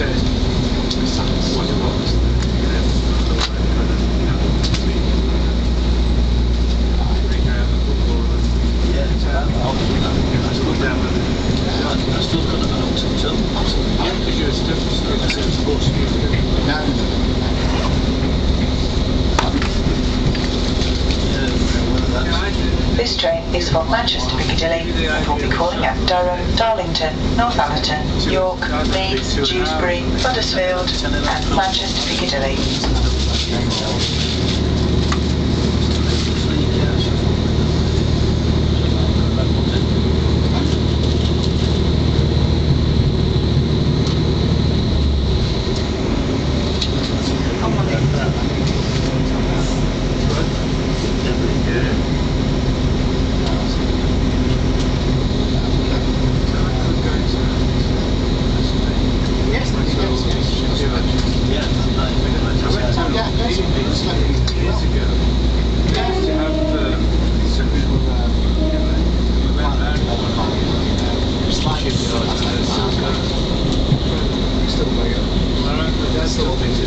says This train is for Manchester Piccadilly and will be calling at Durham, Darlington, Northallerton, York, Leeds, Dewsbury, Huddersfield and Manchester Piccadilly. 手都没。